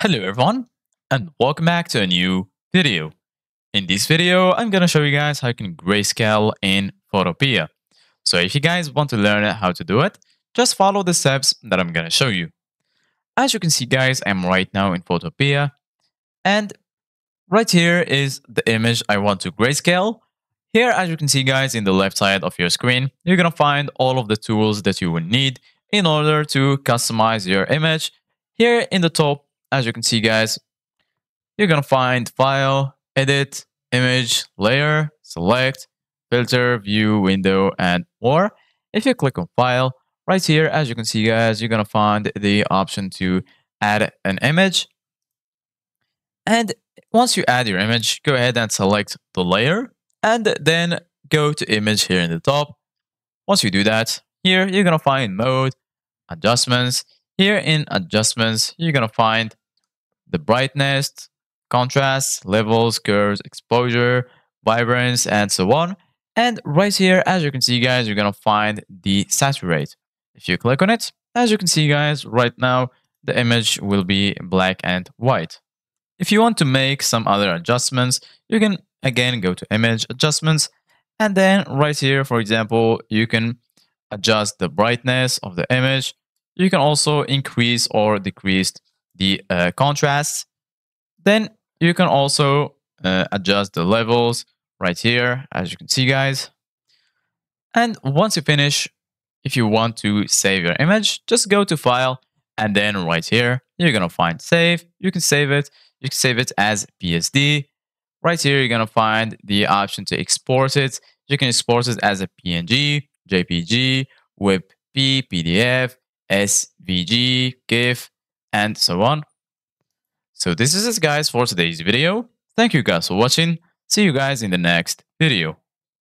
Hello everyone and welcome back to a new video. In this video, I'm gonna show you guys how you can grayscale in Photopea. So if you guys want to learn how to do it, just follow the steps that I'm gonna show you. As you can see guys, I'm right now in Photopea and right here is the image I want to grayscale. Here, as you can see guys, in the left side of your screen, you're gonna find all of the tools that you will need in order to customize your image. Here in the top, as you can see guys, you're gonna find file, edit, image, layer, select, filter, view, window, and more. If you click on file, right here, as you can see guys, you're gonna find the option to add an image. And once you add your image, go ahead and select the layer and then go to image here in the top. Once you do that, here you're gonna find mode, adjustments. Here in adjustments, you're gonna find the brightness, contrast, levels, curves, exposure, vibrance, and so on. And right here, as you can see, guys, you're gonna find Desaturate. If you click on it, as you can see, guys, right now, the image will be black and white. If you want to make some other adjustments, you can again go to image adjustments. And then right here, for example, you can adjust the brightness of the image. You can also increase or decrease the uh, contrast. Then you can also uh, adjust the levels right here, as you can see, guys. And once you finish, if you want to save your image, just go to File, and then right here, you're gonna find Save. You can save it. You can save it as PSD. Right here, you're gonna find the option to export it. You can export it as a PNG, JPG, WebP, PDF, SVG, GIF, and so on. So this is it guys for today's video. Thank you guys for watching. See you guys in the next video.